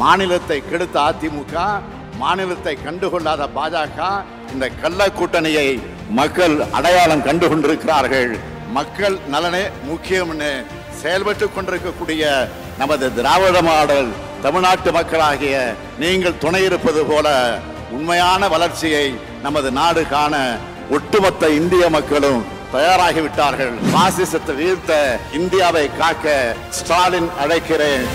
மாநிலத்தை கெடுத்த அதிமுக மாநிலத்தை கண்டுகொள்ளாத பாஜக இந்த கள்ள கூட்டணியை மக்கள் அடையாளம் கண்டு கொண்டிருக்கிறார்கள் மக்கள் நலனே முக்கியம்னு செயல்பட்டு கொண்டிருக்கக்கூடிய நமது திராவிட மாடல் தமிழ்நாட்டு மக்களாகிய நீங்கள் துணை இருப்பது போல உண்மையான வளர்ச்சியை நமது நாடு காண ஒட்டுமொத்த இந்திய மக்களும் தயாராகிவிட்டார்கள். பாசிசத்தை வீழ்த்த இந்தியாவை காக்க ஸ்டாலின் அழைக்கிறேன்.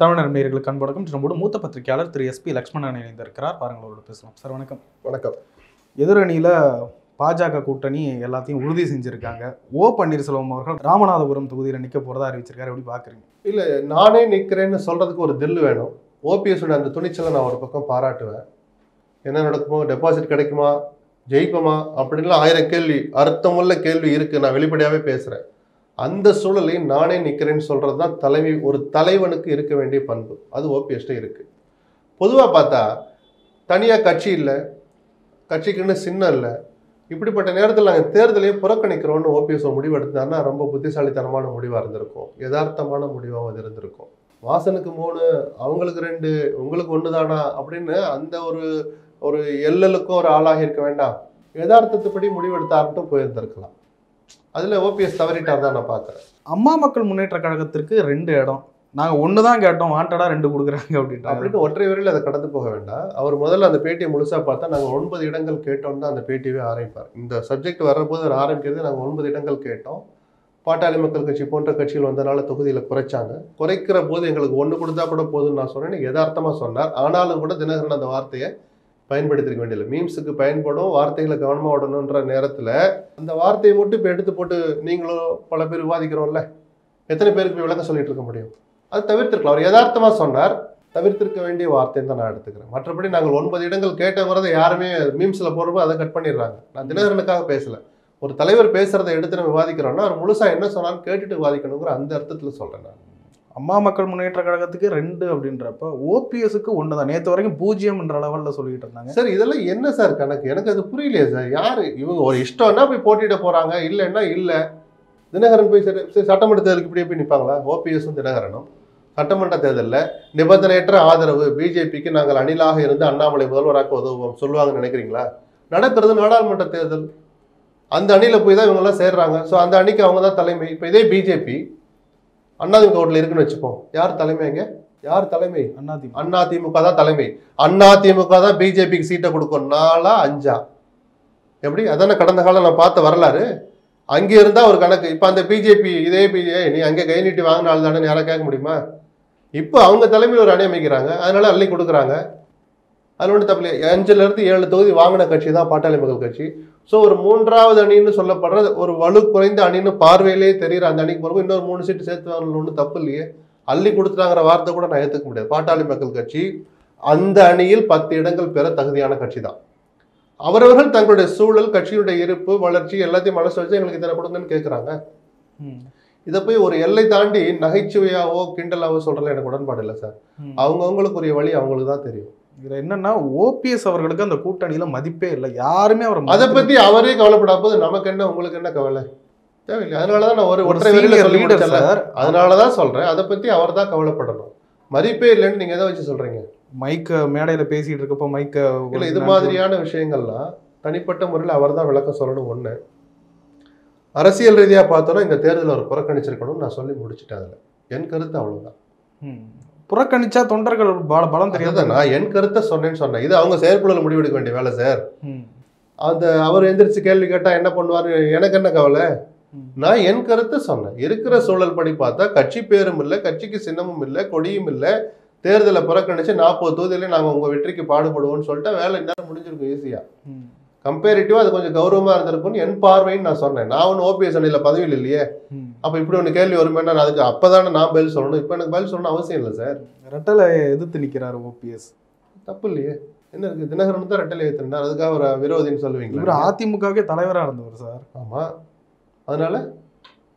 தமிழர் நேயர்களுக்கு அன்படக்கம் நம்மோடு மூத்த பத்திரிகையாளர் திரு எஸ்பி லக்ஷ்மணன் இணைந்திருக்கிறார். பாருங்களோடு பேசலாம். சார் வணக்கம். வணக்கம். எதிரணியில் பாஜக கூட்டணி எல்லாத்தையும் உறுதி செஞ்சிருக்காங்க. ஓ பன்னீர்செல்வம் அவர்கள் ராமநாதபுரம் தொகுதியில் நிற்க போறதா அறிவிச்சிருக்காரு. எப்படி பாக்குறீங்க? இல்லை நானே நிற்கிறேன்னு சொல்கிறதுக்கு ஒரு தில்லு வேணும். ஓபிஎஸோட அந்த துணிச்சலை நான் ஒரு பக்கம் பாராட்டுவேன். என்ன நடக்குமோ டெபாசிட் கிடைக்குமா ஜெயிப்போமா அப்படின்லாம் ஆயிரம் கேள்வி அர்த்தமுள்ள கேள்வி இருக்குது நான் வெளிப்படையாகவே பேசுகிறேன் அந்த சூழலையும் நானே நிற்கிறேன்னு சொல்கிறது தான் தலைமை ஒரு தலைவனுக்கு இருக்க வேண்டிய பண்பு. அது ஓபிஎஸ்ட்டே இருக்குது பொதுவாக பார்த்தா தனியாக கட்சி இல்லை கட்சிக்குன்னு சின்னம் இல்லை. இப்படிப்பட்ட நேரத்தில் நாங்கள் தேர்தலையும் புறக்கணிக்கிறோம்னு ஓபிஎஸ் முடிவு எடுத்தாருன்னா ரொம்ப புத்திசாலித்தனமான முடிவாக இருந்திருக்கும். யதார்த்தமான முடிவாகவும் அது இருந்திருக்கும். வாசனுக்கு மூணு அவங்களுக்கு ரெண்டு உங்களுக்கு ஒன்று தானா அப்படின்னு அந்த ஒரு ஒரு எல்லலுக்கும் ஒரு ஆளாகி இருக்க வேண்டாம். யதார்த்தத்துப்படி முடிவெடுத்தார்ட்டும் போயிருந்திருக்கலாம். அதில் ஓபிஎஸ் தவறிட்டார் தான் நான் பார்க்குறேன். அம்மா மக்கள் முன்னேற்ற கழகத்திற்கு ரெண்டு இடம். நாங்க ஒன்று தான் கேட்டோம் வாண்டடா ரெண்டு கொடுக்குறாங்க அப்படின்றாங்க அப்படின்னு ஒற்றை வரையில் அதை கடந்து போக வேண்டாம். அவர் முதல்ல அந்த பேட்டியை முழுசாக பார்த்தா நாங்கள் ஒன்பது இடங்கள் கேட்டோம்னு தான் அந்த பேட்டியவே ஆரம்பிப்பார். இந்த சப்ஜெக்ட் வர்றபோது அவர் ஆரம்பிக்கிறது நாங்கள் ஒன்பது இடங்கள் கேட்டோம். பாட்டாளி மக்கள் கட்சி போன்ற கட்சிகள் வந்தனால தொகுதியில் குறைச்சாங்க. குறைக்கிற போது எங்களுக்கு ஒன்று கொடுத்தா கூட போதும்னு நான் சொன்னேன் யதார்த்தமாக சொன்னார். ஆனாலும் கூட தினகரன் அந்த வார்த்தையை பயன்படுத்திருக்க வேண்டியதில்லை. மீம்ஸுக்கு பயன்படும் வார்த்தைகளை கவனமாக விடணுன்ற நேரத்தில் அந்த வார்த்தையை மட்டும் இப்போ எடுத்து போட்டு நீங்களும் பல பேர் விவாதிக்கிறோம்ல. எத்தனை பேருக்கு போய் விளக்கம் சொல்லிட்டு இருக்க முடியும்? அது தவிர்த்திருக்கலாம். அவர் யதார்த்தமாக சொன்னார். தவிர்த்திருக்க வேண்டிய வார்த்தைன்னு தான் நான் எடுத்துக்கிறேன். மற்றபடி நாங்கள் ஒன்பது இடங்கள் கேட்டவங்கிறத யாருமே மீம்ஸில் போடுறப்போ அதை கட் பண்ணிடுறாங்க. நான் தினகரனுக்காக பேசலை. ஒரு தலைவர் பேசுகிறத எடுத்து நம்ம விவாதிக்கிறோன்னா அவர் முழுசாக என்ன சொன்னாலும் கேட்டுட்டு விவாதிக்கணுங்கிற அந்த அர்த்தத்தில் சொல்கிறேன் நான். அம்மா மக்கள் முன்னேற்ற கழகத்துக்கு ரெண்டு அப்படின்றப்ப ஓபிஎஸ்க்கு ஒன்று தான். நேற்று வரைக்கும் பூஜ்ஜியம்ன்ற லெவலில் சொல்லிட்டு இருந்தாங்க. சார் இதெல்லாம் என்ன சார் கணக்கு? எனக்கு அது புரியலையே சார். யார்? இவங்க ஒரு இஷ்டம்னா போய் போட்டியிட போகிறாங்க இல்லைன்னா இல்லை. தினகரன் போய் சரி சரி, சட்டமன்ற தேர்தலுக்கு இப்படியே போய் நிற்பாங்களா ஓபிஎஸும் தினகரனும். சட்டமன்ற தேர்தலில் நிபந்தனையற்ற ஆதரவு பிஜேபிக்கு நாங்கள் அணிலாக இருந்து அண்ணாமலை முதல்வராக உதவுவோம் சொல்லுவாங்கன்னு நினைக்கிறீங்களா? நடக்கிறது நாடாளுமன்ற தேர்தல். அந்த அணியில் போய் தான் இவங்கெல்லாம் சேர்றாங்க. ஸோ அந்த அணிக்கு அவங்க தான் தலைமை. இப்போ இதே பிஜேபி அண்ணாதிமுக ஓட்டில் இருக்குன்னு வச்சுப்போம். யார் தலைமைங்க யார் தலைமை? அண்ணா திமுக தான் தலைமை. அண்ணா திமுக தான் பிஜேபிக்கு சீட்டை கொடுக்கும். நாலா அஞ்சா. எப்படி? அதானே கடந்த காலம் நான் பார்த்த வரலாறு. அங்கே இருந்தால் ஒரு கணக்கு. இப்போ அந்த பிஜேபி இதே பிஜே நீ அங்கே கை நீட்டி வாங்கினாலும் தானே யாரை கேட்க முடியுமா? இப்போ அவங்க தலைமையில் ஒரு அணி அமைக்கிறாங்க. அதனால அள்ளி கொடுக்குறாங்க. அதில் ஒன்றும் தப்பு இல்லை அஞ்சுல இருந்து ஏழு தொகுதி வாங்கின கட்சி தான் பாட்டாளி மக்கள் கட்சி. ஸோ ஒரு மூன்றாவது அணின்னு சொல்லப்படுற ஒரு வலு குறைந்த அணின்னு பார்வையிலே தெரியுற அந்த அணிக்கு பிறகு இன்னொரு மூணு சீட்டு சேர்த்து வாங்கணும் ஒன்றும் தப்பு இல்லையே. அள்ளி கொடுத்துட்டாங்கிற வார்த்தை கூட நான் ஏற்றுக்க முடியாது. பாட்டாளி மக்கள் கட்சி அந்த அணியில் பத்து இடங்கள் பெற தகுதியான கட்சி தான். அவரவர்கள் தங்களுடைய சூழல் கட்சியுடைய இருப்பு வளர்ச்சி எல்லாத்தையும் மனசு வச்சு எங்களுக்கு இத்தனை கொடுங்கன்னு கேட்குறாங்க. இதை போய் ஒரு எல்லை தாண்டி நகைச்சுவையாவோ கிண்டலாவோ சொல்றதுல எனக்கு உடன்பாடு இல்லை சார். அவங்கவுங்களுக்குரிய வழி அவங்களுக்கு தான் தெரியும். இதுல என்னன்னா ஓபிஎஸ் அவர்களுக்கு அந்த கூட்டணியில மதிப்பே இல்லை. யாருமே அவர் அதை. பத்தி அவரே கவலைப்படாத போது நமக்கு என்ன உங்களுக்கு என்ன கவலை? தேவையில்லை. அதனாலதான் நான் ஒரு ஒற்றை senior சொல்லி சார் அதனாலதான் சொல்றேன். அதை பத்தி அவர் தான் கவலைப்படணும். மதிப்பே இல்லைன்னு நீங்க எதை வச்சு சொல்றீங்க? மைக்க மேடையில பேசிட்டு இருக்கப்போ மைக்க இல்ல இது மாதிரியான விஷயங்கள்லாம் தனிப்பட்ட முறையில் அவர் தான் விளக்கம் சொல்லணும் ஒண்ணு. அரசியல் ரீதியா பார்த்தோன்னா இந்த தேர்தல் அவர் புறக்கணிச்சிருக்கணும்னு நான் சொல்லி முடிச்சிட்டேன் அதுல. என் கருத்து அவ்வளவுதான். ம். புறக்கணிச்சா தொண்டர்கள் பல பலம் தெரியாத நான் என் கருத்தை சொன்னேன்னு சொன்னேன். இது அவங்க செயற்குழுல முடிவெடுக்க வேண்டிய வேலை சார். அந்த அவர் எந்திரிச்சு கேள்வி கேட்டா என்ன பண்ணுவாரு? எனக்கு என்ன கவலை. நான் என் கருத்தை சொன்னேன். இருக்கிற சூழல் படி பார்த்தா கட்சி பேரும் இல்லை கட்சிக்கு சின்னமும் இல்லை கொடியும் இல்லை தேர்தலை புறக்கணிச்சு நாற்பது தொகுதியில நாங்கள் உங்க வெற்றிக்கு பாடுபடுவோம்னு சொல்லிட்டு வேலை நேரம் முடிஞ்சிருக்கும் ஈஸியா ம். கம்பேரிட்டிவா அது கொஞ்சம் கௌரவமா இருந்திருக்கும்னு என் பார்வைன்னு நான் சொன்னேன். நான் ஒன்றும் ஓபிஎஸ் அணியில் பதவியில் இல்லையே. அப்ப இப்படி ஒன்று கேள்வி வருமேன்னா நான் அதுக்கு அப்பதானே நான் பதில் சொல்லணும். இப்போ எனக்கு பதில் சொல்லணும் அவசியம் இல்லை சார். ரெட்டலை எதிர்த்து நிக்கிறாரு ஓபிஎஸ் தப்பு இல்லையே. என்ன இருக்கு? தினகரன் தான் ரெட்டலை ஏற்றிருந்தார் அதுக்காக ஒரு விரோதின்னு இவர் சொல்லுவீங்களா அதிமுகவே தலைவரா இருந்தவர் சார். ஆமா. அதனால?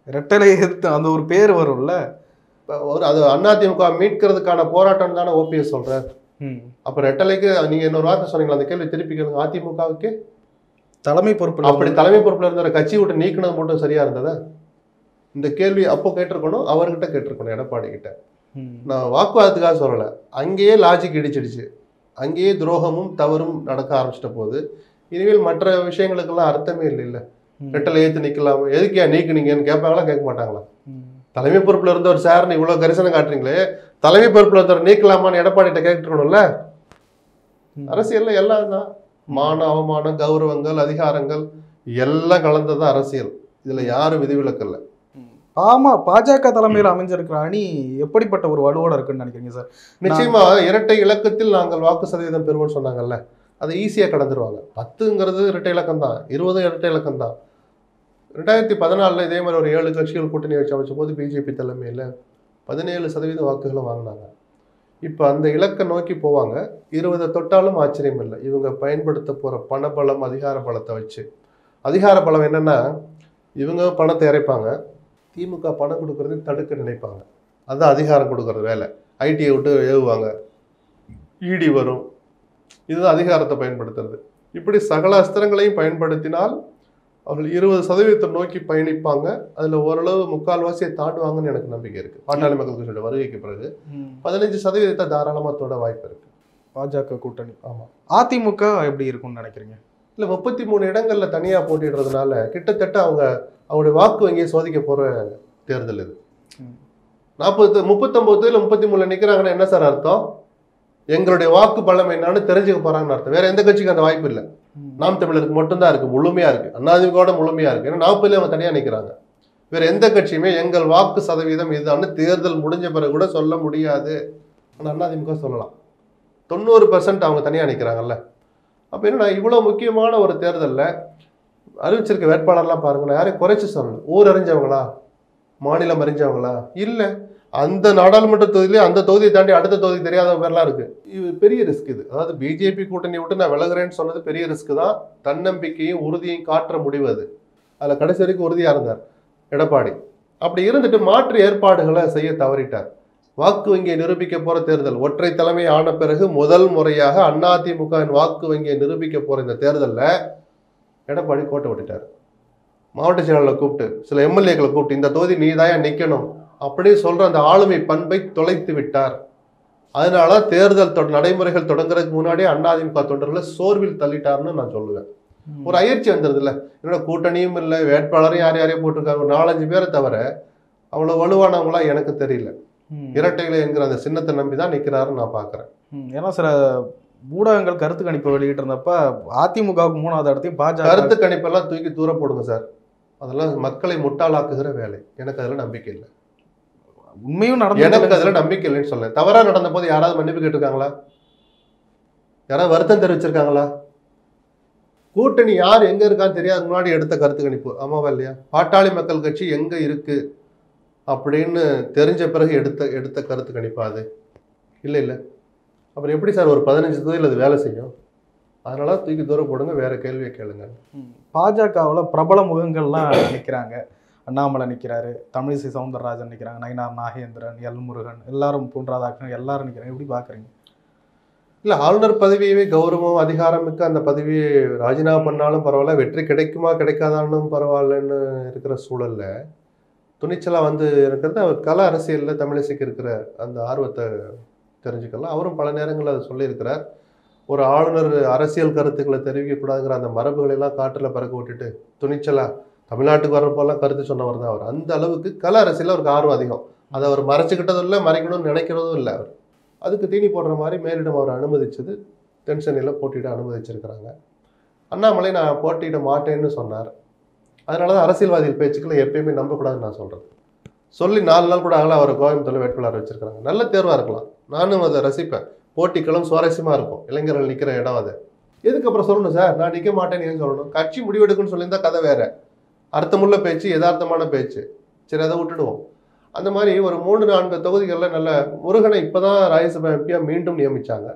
ரெட்டலை எதிர்த்து அந்த ஒரு பேர் வரும்ல. இப்ப ஒரு அது அதிமுக மீட்கிறதுக்கான போராட்டம் தானே ஓபிஎஸ் சொல்றார். ம். அப்ப ரெட்டலைக்கு நீங்க இன்னொரு வார்த்தை சொன்னீங்களா அந்த கேள்வி திருப்பி கேளுங்க. அதிமுகவுக்கு தலைமை பொறுப்பில் அப்படி தலைமை பொறுப்புல இருந்த கட்சி விட்டு நீக்கினது மட்டும் சரியா இருந்ததா? இந்த கேள்வி அப்போ கேட்டிருக்கணும் அவர்கிட்ட கேட்டிருக்கணும் எடப்பாடி கிட்ட. நான் வாக்குவாதத்துக்காக சொல்லலை. அங்கேயே லாஜிக் இடிச்சிடுச்சு. அங்கேயே துரோகமும் தவறும் நடக்க ஆரம்பிச்சிட்ட போது இனிமேல் மற்ற விஷயங்களுக்கெல்லாம் அர்த்தமே இல்லை இல்ல. ரெட்டலை ஏத்து நிக்கலாம்? எதுக்கே நீக்குனீங்கன்னு கேட்பாங்களா கேட்க மாட்டாங்களா. தலைமை பொறுப்புல இருந்த ஒரு சார்னு இவ்வளவு கரிசனம் காட்டுறீங்களே தலைமை பொறுப்புல இருந்தவர் நீக்கலாமான்னு எடப்பாடிட்ட கேட்டுருக்கணும்ல. அரசியல்ல எல்லாம் தான் மான அவமானம் கௌரவங்கள் அதிகாரங்கள் எல்லாம் கலந்தது அரசியல். இதுல யாரும் விதிவிலக்கு இல்லை. ஆமா பாஜக தலைமையில் அமைஞ்சிருக்கிற அணி எப்படிப்பட்ட ஒரு வலுவோட இருக்குன்னு நினைக்கிறீங்க சார்? நிச்சயமா இரட்டை இலக்கத்தில் நாங்கள் வாக்கு சதவீதம் பெறுவோம்னு சொன்னாங்கல்ல அதை ஈஸியா கடந்துருவாங்க. பத்துங்கிறது இரட்டை இலக்கம் தான் இருபதும் இரட்டை இலக்கம் தான். ரெண்டாயிரத்தி பதினாலில் இதே மாதிரி ஒரு ஏழு கட்சிகள் கூட்டணி வச்சு அமைச்ச போது பிஜேபி தலைமையில் பதினேழு சதவீத வாக்குகளை வாங்கினாங்க. இப்போ அந்த இலக்கை நோக்கி போவாங்க. இருபதை தொட்டாலும் ஆச்சரியம் இல்லை இவங்க பயன்படுத்த போகிற பணபலம் அதிகார பலத்தை வச்சு. அதிகார பலம் என்னன்னா இவங்க பணத்தை இறைப்பாங்க. திமுக பணம் கொடுக்குறதையும் தடுக்க நினைப்பாங்க. அதுதான் அதிகாரம் கொடுக்கறது வேலை. ஐடியை விட்டு ஏவுவாங்க. இடி வரும். இதுதான் அதிகாரத்தை பயன்படுத்துறது. இப்படி சகல அஸ்திரங்களையும் பயன்படுத்தினால் அவர்கள் இருபது சதவீதத்தை நோக்கி பயணிப்பாங்க. அதுல ஓரளவு முக்கால்வாசியை தாண்டுவாங்கன்னு எனக்கு நம்பிக்கை இருக்கு. பாட்டாளி மக்கள் கட்சியோட வருகைக்கு பிறகு பதினஞ்சு சதவீதத்தை தாராளமா தொட வாய்ப்பு இருக்கு. பாஜக கூட்டணி. ஆமா. அதிமுக எப்படி இருக்கும்னு நினைக்கிறீங்க? இல்ல முப்பத்தி மூணு இடங்கள்ல தனியா போட்டிடுறதுனால கிட்டத்தட்ட அவங்க அவங்களுடைய வாக்கு வங்கியை சோதிக்க போற தேர்தல் இது. நாற்பது முப்பத்தொன்பது இல்ல முப்பத்தி மூணுல நிக்கிறாங்கன்னா என்ன சார் அர்த்தம்? எங்களுடைய வாக்கு பலம் என்னன்னு தெரிஞ்சுக்க போறாங்கன்னு அர்த்தம். வேற எந்த கட்சிக்கும் அந்த வாய்ப்பு இல்லை. நாம் தமிழருக்கு மட்டும்தான் இருக்கு முழுமையா இருக்கு. அண்ணாதிமுகோட முழுமையா இருக்கு. ஏன்னா நாற்பதுல அவங்க தனியா நிக்கிறாங்க. வேற எந்த கட்சியுமே எங்கள் வாக்கு சதவீதம் இதுதான்னு தேர்தல் முடிஞ்ச பிறகு கூட சொல்ல முடியாது. ஆனா அதிமுக சொல்லலாம். தொண்ணூறு பர்சன்ட் அவங்க தனியா நிற்கிறாங்கல்ல அப்ப என்னன்னா இவ்வளவு முக்கியமான ஒரு தேர்தலில் அறிவிச்சிருக்க வேட்பாளர்லாம் பாருங்க யாரையும் குறைச்சி சொல்லணும் ஊர் அறிஞ்சவங்களா மாநிலம் அறிஞ்சவங்களா? இல்லை. அந்த நாடாளுமன்ற தொகுதியிலே அந்த தொகுதியை தாண்டி அடுத்த தொகுதி தெரியாத பேர்லாம் இருக்கு. இது பெரிய ரிஸ்க் இது. அதாவது பிஜேபி கூட்டணி விட்டு நான் விலகுறேன்னு சொன்னது பெரிய ரிஸ்க் தான். தன்னம்பிக்கையும் உறுதியும் காற்ற முடிவு அது. கடைசி வரைக்கும் உறுதியாக இருந்தார் எடப்பாடி. அப்படி இருந்துட்டு மாற்று ஏற்பாடுகளை செய்ய தவறிட்டார். வாக்கு வங்கியை நிரூபிக்க போற தேர்தல். ஒற்றை தலைமை ஆன பிறகு முதல் முறையாக அதிமுகவின் வாக்கு வங்கியை நிரூபிக்க போற இந்த தேர்தலில் எடப்பாடி கோட்டை விட்டுட்டார். மாவட்ட செயலாளர்களை கூப்பிட்டு சில எம்எல்ஏக்களை கூப்பிட்டு இந்த தொகுதி நீ தான் அப்படின்னு சொல்ற அந்த ஆளுமை பண்பை தொலைத்து விட்டார். அதனால தேர்தல் நடைமுறைகள் தொடங்குறதுக்கு முன்னாடியே அதிமுக தொண்டர்களை சோர்வில் தள்ளிட்டாருன்னு நான் சொல்லுவேன். ஒரு அயற்சி வந்துருது இல்ல. என்னோட கூட்டணியும் இல்லை வேட்பாளரும் யார் யாரையும் போட்டிருக்காங்க ஒரு நாலஞ்சு பேரை தவிர அவ்வளவு வலுவானவங்களா எனக்கு தெரியல. இரட்டைகளை என்கிற அந்த சின்னத்தை நம்பி தான் நிக்கிறாருன்னு நான் பாக்குறேன். ம். ஏன்னா சில ஊடகங்கள் கருத்து கணிப்பு வெளியிட்டு இருந்தப்ப அதிமுகவுக்கு மூணாவது இடத்தையும் பாஜக கருத்து கணிப்பெல்லாம் தூக்கி தூர போடுங்க சார். அதெல்லாம் மக்களை முட்டாளாக்குகிற வேலை. எனக்கு அதுல நம்பிக்கை இல்லை. உண்மையும் நடந்து எனக்கு அதுல நம்பிக்கை இல்லைன்னு சொல்லேன் தவறா நடந்த போது யாராவது மன்னிப்பு கேட்டிருக்காங்களா? யாராவது வருத்தம் தெரிவிச்சிருக்காங்களா? கூட்டணி யார் எங்க இருக்கான்னு தெரியாத முன்னாடி எடுத்த கருத்து கணிப்பு. ஆமாவா இல்லையா? பாட்டாளி மக்கள் கட்சி எங்க இருக்கு அப்படின்னு தெரிஞ்ச பிறகு எடுத்த எடுத்த கருத்து கணிப்பா அது? இல்லை இல்லை. அப்புறம் எப்படி சார் ஒரு பதினஞ்சு தொகுதியில் அது வேலை செய்யும்? அதனால தூக்கி தூரம் போடுங்க வேற கேள்வியை கேளுங்க. பாஜகவில் பிரபல முகங்கள்லாம் நிற்கிறாங்க அண்ணாமலை நிற்கிறாரு தமிழிசை சவுந்தரராஜன் நிற்கிறாங்க நயினார் நாகேந்திரன் எல் முருகன் எல்லாரும் பூன்றாதாக்கன் எல்லாரும் நிற்கிறாங்க எப்படி பார்க்குறீங்க இல்லை ஆளுநர் பதவியவே கௌரவம் அதிகாரமிக்க அந்த பதவியை ராஜினாமா பண்ணாலும் பரவாயில்ல வெற்றி கிடைக்குமா கிடைக்காதானும் பரவாயில்லன்னு இருக்கிற சூழலில் துணிச்சலா வந்து இருக்கிறது. அவர் கல அரசியலில் தமிழிசைக்கு இருக்கிற அந்த ஆர்வத்தை தெரிஞ்சுக்கலாம். அவரும் பல நேரங்களில் அதை சொல்லியிருக்கிறார். ஒரு ஆளுநர் அரசியல் கருத்துக்களை தெரிவிக்கக்கூடாதுங்கிற அந்த மரபுகளெல்லாம் காற்றில் பறக்க விட்டுட்டு துணிச்சலா தமிழ்நாட்டுக்கு வர்றப்போலாம் கருத்து சொன்னவர் தான் அவர். அந்த அளவுக்கு கல அரசியலில் அவருக்கு ஆர்வம் அதிகம். அதை அவர் மறைச்சிக்கிட்டதும் இல்லை மறைக்கணும்னு நினைக்கிறதும் இல்லை அவர். அதுக்கு தீனி போடுற மாதிரி மேலிடம் அவர் அனுமதிச்சது தென்சென்னையில் போட்டியிட அனுமதிச்சிருக்கிறாங்க. அண்ணாமலை நான் போட்டியிட மாட்டேன்னு சொன்னார். அதனால தான் அரசியல்வாதிகள் பேச்சுக்களை எப்பயுமே நம்பக்கூடாதுன்னு நான் சொல்கிறேன் சொல்லி நாலு நாள் கூட ஆகலாம் அவரை கோயம்புத்தூர் வேட்பாளர் வச்சுருக்காங்க நல்ல தேர்வாக இருக்கலாம். நானும் அதை ரசிப்பேன். போட்டிக்களும் சுவாரஸ்யமாக இருக்கும். இளைஞர்கள் நிற்கிற இடம் அது. எதுக்கப்புறம் சொல்லணும் சார்? நான் நிற்க மாட்டேன்னு ஏன் சொல்லணும்? கட்சி முடிவெடுக்குன்னு சொல்லியிருந்தா கதை வேறு. அர்த்தமுள்ள பேச்சு யதார்த்தமான பேச்சு. சரி அதை விட்டுடுவோம். அந்த மாதிரி ஒரு மூணு நான்கு தொகுதிகளில் நல்ல முருகனை இப்போ தான் ராஜ்யசபா எம்பியாக மீண்டும் நியமித்தாங்க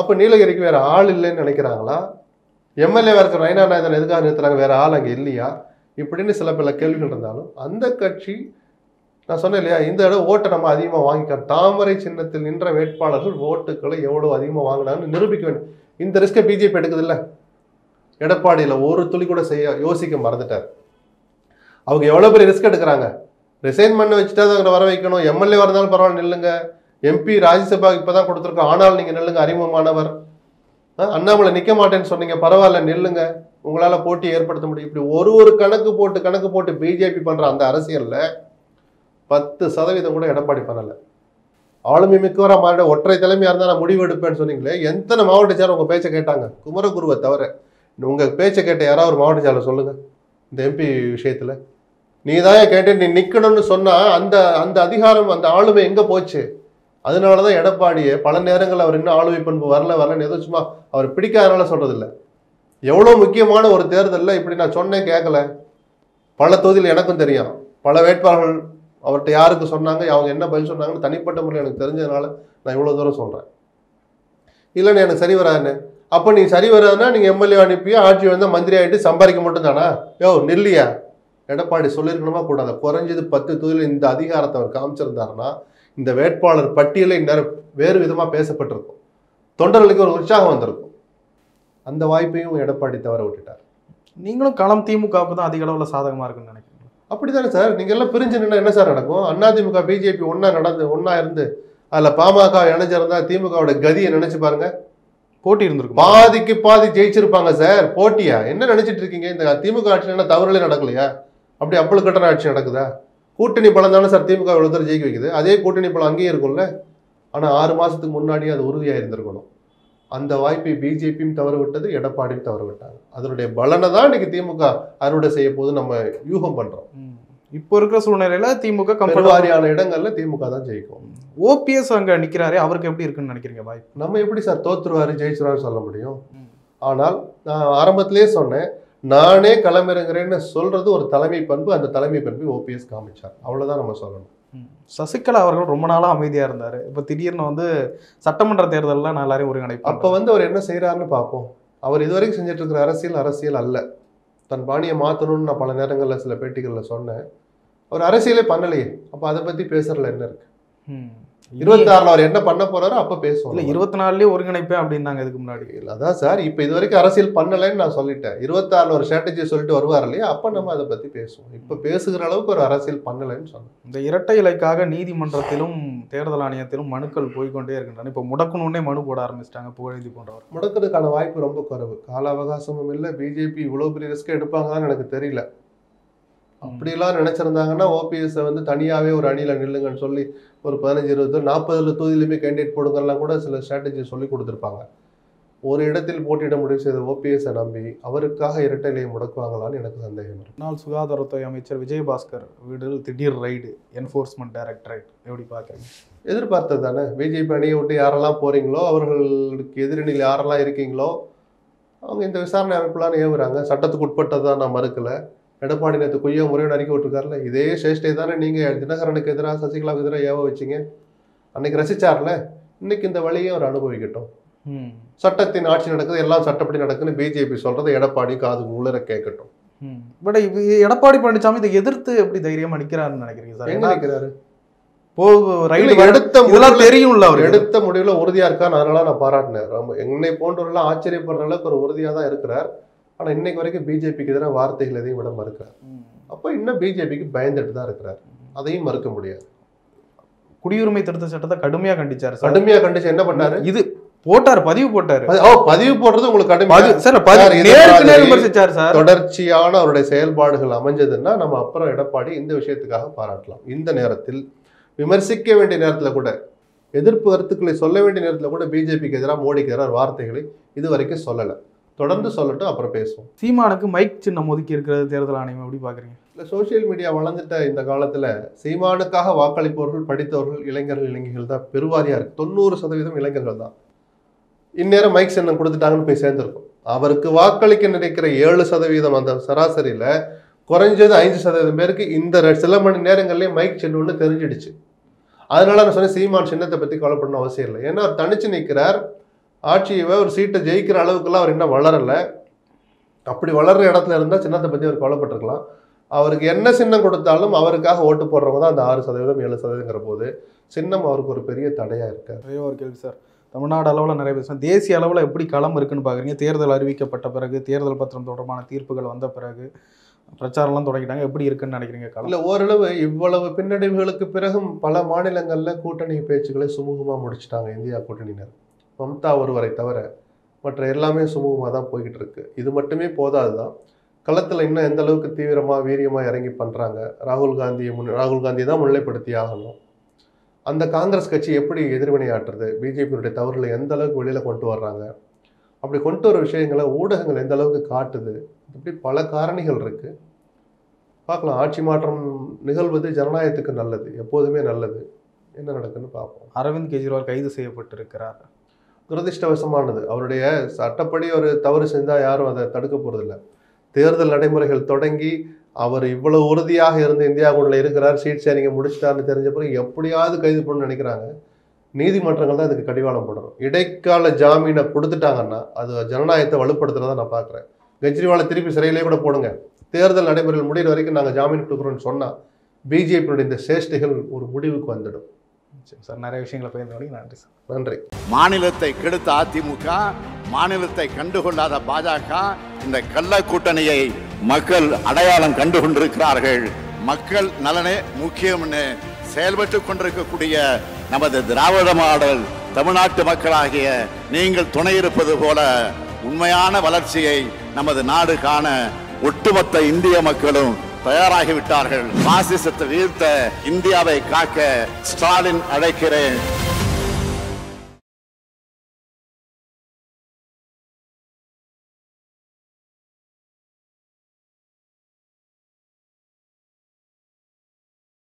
அப்போ நீலகிரிக்கு வேறு ஆள் இல்லைன்னு நினைக்கிறாங்களா? எம்எல்ஏ இருக்கிற நயனா நாயந்தன் எதுக்காக நிறுத்துறாங்க? வேறு ஆள் அங்கே இல்லையா? இப்படின்னு சில பல கேள்விகள் இருந்தாலும் அந்த கட்சி நான் சொன்னேன் இல்லையா இந்த இடம் ஓட்டை நம்ம அதிகமாக வாங்கிக்கலாம் தாமரை சின்னத்தில் நின்ற வேட்பாளர்கள் ஓட்டுக்களை எவ்வளோ அதிகமாக வாங்கினாங்கன்னு நிரூபிக்க வேண்டும். இந்த ரிஸ்க்கை பிஜேபி எடுக்குதுல்ல எடப்பாடியில் ஒரு துளி கூட செய்ய யோசிக்க மறந்துட்டார். அவங்க எவ்வளோ பெரிய ரிஸ்க் எடுக்கிறாங்க? ரிசைன் பண்ண வச்சுட்டா அதை வர வைக்கணும். எம்எல்ஏ வரதாலும் பரவாயில்ல நில்லுங்க. எம்பி ராஜ்யசபா இப்பதான் கொடுத்துருக்கோம். ஆனால் நீங்கள் நில்லுங்க அறிமுகமானவர். ஆ, அண்ணாமலை நிற்க மாட்டேன்னு சொன்னீங்க பரவாயில்ல நில்லுங்க. உங்களால் போட்டி ஏற்படுத்த முடியும். இப்படி ஒரு ஒரு கணக்கு போட்டு கணக்கு போட்டு பிஜேபி பண்ணுற அந்த அரசியலில் பத்து சதவீதம் கூட எடப்பாடி பண்ணலை. ஆளுமை மிக்கவராக மாறிட ஒற்றை தலைமையாக இருந்தால் நான் முடிவு எடுப்பேன்னு சொன்னீங்களே எத்தனை மாவட்ட சார் உங்கள் பேச்சை கேட்டாங்க? குமரகுருவை தவிர. உங்கள் பேச்சை கேட்ட யாராவது ஒரு மாவட்ட செயலர் சொல்லுங்கள் இந்த எம்பி விஷயத்தில். நீ தான் கேட்டு நீ நிற்கணும்னு சொன்னால் அந்த அந்த அதிகாரம் அந்த ஆளுமை எங்கே போச்சு? அதனால தான் எடப்பாடியை பல நேரங்கள் அவர் இன்னும் ஆளுமை பண்பு வரல வரலன்னு ஏதோ சும்மா அவர் பிடிக்காதனால சொல்கிறதில்ல எவ்வளோ முக்கியமான ஒரு தேர்தலில் இப்படி நான் சொன்னேன் கேட்கல பல தொகுதியில் எனக்கும் தெரியும். பல வேட்பாளர்கள் அவர்கிட்ட யாருக்கு சொன்னாங்க அவங்க என்ன பதில் சொன்னாங்கன்னு தனிப்பட்ட முறையில் எனக்கு தெரிஞ்சதுனால நான் இவ்வளோ தூரம் சொல்கிறேன் இல்லைன்னு எனக்கு சரி வராதுன்னு அப்போ நீ சரி வராதுன்னா நீங்கள் எம்எல்ஏ அனுப்பி ஆட்சி வந்தால் மந்திரி ஆகிட்டு சம்பாதிக்க மட்டும் தானா யோ நில்லியா? எடப்பாடி சொல்லியிருக்கணுமா கூடாது குறைஞ்சது பத்து தொகுதியில் இந்த அதிகாரத்தை அவர் காமிச்சிருந்தாருன்னா இந்த வேட்பாளர் பட்டியலை வேறு விதமா பேசப்பட்டிருக்கும். தொண்டர்களுக்கு ஒரு உற்சாகம் வந்திருக்கும். அந்த வாய்ப்பையும் எடப்பாடி தவற விட்டுட்டார். நீங்களும் களம் திமுகவுக்கு தான் அதிக அளவுல சாதகமா இருக்குன்னு நினைக்கிறீங்க அப்படிதானே சார்? நீங்க எல்லாம் பிரிஞ்சு நின்னா என்ன சார் நடக்கும்? அதிமுக பிஜேபி ஒண்ணா நடந்து ஒண்ணா இருந்து அதுல பாமக இணைஞ்சிருந்தா திமுகவோட கதியை நினைச்சு பாருங்க? போட்டி இருந்திருக்கும்? பாதிக்கு பாதி ஜெயிச்சிருப்பாங்க சார். போட்டியா? என்ன நினைச்சிட்டு இருக்கீங்க? இந்த திமுக ஆட்சி என்ன தவறுகளே நடக்கலையா? அப்படி அப்பளு கட்டண ஆட்சி நடக்குதா? கூட்டணி பலம் தானே சார் திமுக இவ்வளவு தூரம் ஜெயிக்க வைக்குது. அதே கூட்டணி பலம் அங்கேயும் இருக்கும்ல? ஆனா ஆறு மாசத்துக்கு முன்னாடியே அது உறுதியா இருந்திருக்கணும் அந்த வாய்ப்பை பிஜேபியும் தவறு விட்டது எடப்பாடியும் தவறு விட்டாங்க அதனுடைய பலனை தான் இன்னைக்கு திமுக அறுவடை செய்ய போது நம்ம யூகம் பண்றோம். ம். இப்போ இருக்கிற சூழ்நிலையில திமுக கம்பெனி பெருவாரியான இடங்கள்ல திமுக தான் ஜெயிக்கும். ஓபிஎஸ் அங்க நிக்கிறாரே அவருக்கு எப்படி இருக்குன்னு நினைக்கிறீங்க வாய்ப்பு? நம்ம எப்படி சார் தோத்துருவாரு ஜெயிச்சிருவாரு சொல்ல முடியும். ஆனால் நான் ஆரம்பத்திலேயே சொன்னேன் நானே களமிறங்குறேன்னு சொல்றது ஒரு தலைமை பண்பு அந்த தலைமை பண்பை ஓபிஎஸ் காமிச்சார். அவ்வளவுதான் நம்ம சொல்லணும். சசிகலா அவர்கள் ரொம்ப நாளா அமைதியா இருந்தாரு. இப்ப திடீர்னு வந்து சட்டமன்ற தேர்தல்ல நான் எல்லாரையும் ஒருங்கிணைப்பேன். அப்ப வந்து அவர் என்ன செய்யறாருன்னு பார்ப்போம். அவர் இதுவரைக்கும் செஞ்சுட்டு இருக்கிற அரசியல் அரசியல் அல்ல. தன் பாணியை மாத்தணும்னு நான் பல நேரங்கள்ல சில பேட்டிகள்ல சொன்னேன். அவர் அரசியலே பண்ணலையே. அப்ப அதை பத்தி பேசுறதுல என்ன இருக்கு? ம். இருபத்தி ஆறுல அவர் என்ன பண்ண போறாரோ அப்ப பேசுவோம் இல்ல இருபத்தி நாலுலயே ஒருங்கிணைப்பேன் அப்படின்னாங்க இதுக்கு முன்னாடி. இல்ல, அதான் சார் இப்ப இது வரைக்கும் அரசியல் பண்ணலைன்னு நான் சொல்லிட்டேன். இருபத்தாறுல ஒரு ஸ்ட்ராட்டஜி சொல்லிட்டு வருவார் இல்லையா? அப்ப நம்ம அதை பத்தி பேசுவோம். இப்ப பேசுகிற அளவுக்கு ஒரு அரசியல் பண்ணலைன்னு சொன்னேன். இந்த இரட்டை இலைக்காக நீதிமன்றத்திலும் தேர்தல் ஆணையத்திலும் மனுக்கள் போய்க்கொண்டே இருக்கின்றன. இப்போ முடக்கணுன்னே மனு போட ஆரம்பிச்சிட்டாங்க புகழேந்தி போன்றவர் முடக்கிறதுக்கான வாய்ப்பு ரொம்ப குறைவு. கால அவகாசமும் இல்லை. பிஜேபி இவ்வளவு பெரிய ரிஸ்க் எடுப்பாங்கன்னு எனக்கு தெரியல. அப்படிலாம் நினைச்சிருந்தாங்கன்னா ஓபிஎஸ் வந்து தனியாவே ஒரு அணியில நில்லுங்கன்னு சொல்லி ஒரு பதினஞ்சு இருபது நாற்பதுல தொகுதியிலுமே கேண்டிடேட் போடுங்கலாம் கூட சில ஸ்ட்ராட்டஜி சொல்லி கொடுத்துருப்பாங்க. ஒரு இடத்தில் போட்டியிட முடிவு செய்த ஓபிஎஸ்ஸை நம்பி அவருக்காக இரட்டைலையை முடக்குவாங்களான்னு எனக்கு சந்தேகம் முன்னாள் சுகாதாரத்துறை அமைச்சர் விஜயபாஸ்கர் வீடில் திடீர் ரைடு என்ஃபோர்ஸ்மெண்ட் டைரக்டரேட் எப்படி பார்க்குறீங்க? எதிர்பார்த்தது தானே. பிஜேபி அணியை விட்டு யாரெல்லாம் போறீங்களோ அவர்களுக்கு எதிரணியில் யாரெல்லாம் இருக்கீங்களோ அவங்க இந்த விசாரணை அமைப்புலாம் ஏவுறாங்க. சட்டத்துக்கு உட்பட்டது தான் நான் மறுக்கல. எடப்பாடி நேற்று கொய்யா முறையோடு அறிக்கை விட்டுருக்காருல? இதே சேஷ்டை தானே நீங்க தினகரனுக்கு எதிராக சசிகலாவுக்கு எதிராக ஏவ வச்சீங்க. அன்னைக்கு ரசிச்சார்ல? இன்னைக்கு இந்த வழியை அவர் அனுபவிக்கட்டும். சட்டத்தின் ஆட்சி நடக்குது எல்லாம் சட்டப்படி நடக்குதுன்னு பிஜேபி சொல்றதை எடப்பாடி காது உள்ளர கேட்கட்டும். பட் எடப்பாடி பழனிசாமி இதை எதிர்த்து எப்படி தைரியமா நிக்கிறாருன்னு நினைக்கிறீங்க சார்? இதெல்லாம் முடிவுல- தெரியும்ல அவருக்கு. எடுத்த முடிவுல உறுதியா இருக்கான்னு அதனால நான் பாராட்டினேன். ரொம்ப என்னை போன்றவர்கள்லாம் ஆச்சரியப்படுற அளவுக்கு ஒரு உறுதியா தான் இருக்கிறார். ஆனா இன்னைக்கு வரைக்கும் பிஜேபிக்கு எதிராக வார்த்தைகள் எதையும் விட மறுக்கிறார். அப்போ இன்னும் பிஜேபிக்கு பயந்துட்டு தான் இருக்கிறார். அதையும் மறுக்க முடியாது. குடியுரிமை திருத்த சட்டத்தை கடுமையா கண்டிச்சாரு சார். கடுமையா கண்டிச்சு என்ன பண்ணாரு? இது போட்டாரு பதிவு போட்டாரு. ஓ பதிவு போடுறது உங்களுக்கு சார் நேருக்கு நேர் மாதிரி விமர்சிச்சாரு சார். தொடர்ச்சியான அவருடைய செயல்பாடுகள் அமைஞ்சதுன்னா நம்ம அப்புறம் எடப்பாடி இந்த விஷயத்துக்காக பாராட்டலாம். இந்த நேரத்தில் விமர்சிக்க வேண்டிய நேரத்துல கூட எதிர்ப்பு கருத்துக்களை சொல்ல வேண்டிய நேரத்துல கூட பிஜேபிக்கு எதிராக மோடிக்கு எதிராக வார்த்தைகளை இது வரைக்கும் சொல்லல. தொடர்ந்து சொல்லட்டும் அப்புறம் பேசுவோம். சீமானுக்கு மைக் சின்னம் ஒதுக்கி இருக்கிறது தேர்தல் ஆணையம் எப்படி பாக்குறீங்க இல்ல சோஷியல் மீடியா வளர்ந்துட்ட இந்த காலத்துல சீமானுக்காக வாக்களிப்பவர்கள் படித்தவர்கள் இளைஞர்கள் இளைஞர்கள் தான் பெருவாரியா இருக்கு. தொண்ணூறு சதவீதம் இளைஞர்கள் தான். இந்நேரம் மைக் சின்னம் கொடுத்துட்டாங்கன்னு போய் சேர்ந்திருக்கும். அவருக்கு வாக்களிக்க நினைக்கிற ஏழு சதவீதம் அந்த சராசரியில குறைஞ்சது ஐந்து சதவீதம் பேருக்கு இந்த சில மணி நேரங்கள்லயே மைக் சின்னம்னு தெரிஞ்சிடுச்சு. அதனால நான் சொன்னேன் சீமான் சின்னத்தை பத்தி கவலைப்படணும் அவசியம் இல்லை. ஏன்னா அவர் தனிச்சு நிற்கிறார் ஆட்சியவை ஒரு சீட்டை ஜெயிக்கிற அளவுக்குலாம் அவர் இன்னும் வளரல. அப்படி வளர்ற இடத்துல இருந்தா சின்னத்தை பத்தி அவர் கவலைப்பட்டிருக்கலாம். அவருக்கு என்ன சின்னம் கொடுத்தாலும் அவருக்காக ஓட்டு போடுறவங்க தான் அந்த ஆறு சதவீதம் ஏழு சதவீதங்கிற போது சின்னம் அவருக்கு ஒரு பெரிய தடையா இருக்கு ஒரே ஒரு கேள்வி சார். தமிழ்நாடு அளவில் நிறைய பேசுகிறோம் தேசிய அளவில் எப்படி களம் இருக்குன்னு பார்க்குறீங்க தேர்தல் அறிவிக்கப்பட்ட பிறகு தேர்தல் பத்திரம் தொடர்பான தீர்ப்புகள் வந்த பிறகு பிரச்சாரம்லாம் தொடங்கிட்டாங்க. எப்படி இருக்குன்னு நினைக்கிறீங்க களம்? இல்ல ஓரளவு இவ்வளவு பின்னடைவுகளுக்கு பிறகும் பல மாநிலங்கள்ல கூட்டணி பேச்சுக்களை சுமூகமா முடிச்சிட்டாங்க இந்தியா கூட்டணியினர். மம்தா ஒருவரை தவிர மற்ற எல்லாமே சுமூகமாக தான் போய்கிட்டு இருக்கு இது மட்டுமே போதாதுதான். களத்தில் இன்னும் எந்த அளவுக்கு தீவிரமாக வீரியமாக இறங்கி பண்ணுறாங்க ராகுல் காந்தியை முன் ராகுல் காந்தி தான் முன்னிலைப்படுத்தி ஆகணும். அந்த காங்கிரஸ் கட்சி எப்படி எதிர்வினையாற்றுறது பிஜேபியினுடைய தவறுகளை எந்த அளவுக்கு வெளியில் கொண்டு வர்றாங்க? அப்படி கொண்டு வர விஷயங்களை ஊடகங்கள் எந்த அளவுக்கு காட்டுது? இப்படி பல காரணிகள் இருக்குது பார்க்கலாம். ஆட்சி மாற்றம் நிகழ்வது ஜனநாயகத்துக்கு நல்லது. எப்போதுமே நல்லது. என்ன நடக்குன்னு பார்ப்போம். அரவிந்த் கெஜ்ரிவால் கைது செய்யப்பட்டிருக்கிறார். துரதிர்ஷ்டவசமானது. அவருடைய சட்டப்படி ஒரு தவறு செஞ்சால் யாரும் அதை தடுக்க போகிறதில்ல தேர்தல் நடைமுறைகள் தொடங்கி அவர் இவ்வளவு உறுதியாக இருந்து இந்தியாவுக்குள்ள இருக்கிறார் சீட் ஷேரிங்கை முடிச்சிட்டாருன்னு தெரிஞ்ச பிறகு எப்படியாவது கைது பண்ணணும்னு நினைக்கிறாங்க. நீதிமன்றங்கள் தான் இதுக்கு கடிவாளம் போடணும். இடைக்கால ஜாமீனை கொடுத்துட்டாங்கன்னா அது ஜனநாயகத்தை வலுப்படுத்துறதா நான் பார்க்குறேன். கெஜ்ரிவாலை திருப்பி சிறையிலே கூட போடுங்க. தேர்தல் நடைமுறைகள் முடிகிற வரைக்கும் நாங்கள் ஜாமீன் கொடுக்குறோம்னு சொன்னால் பிஜேபியுடைய இந்த சேஷ்டைகள் ஒரு முடிவுக்கு வந்துடும். சரி நிறைய விஷயங்களை பகிர்ந்து நன்றி சார். நன்றி. மாநிலத்தை கெடுத்த அதிமுக மாநிலத்தை கண்டுகொள்ளாத பாஜக இந்த கள்ள கூட்டணியை மக்கள் அடையாளம் கண்டு கொண்டிருக்கிறார்கள் மக்கள் நலனே முக்கியம்னு செயல்பட்டு கொண்டிருக்கக்கூடிய நமது திராவிட மாடல் தமிழ்நாட்டு மக்களாகிய நீங்கள் துணை இருப்பது போல உண்மையான வளர்ச்சியை நமது நாடு காண ஒட்டுமொத்த இந்திய மக்களும் தயாராகிவிட்டார்கள். பாசிசத்தை வீழ்த்த இந்தியாவை காக்க ஸ்டாலின் அழைக்கிறேன்.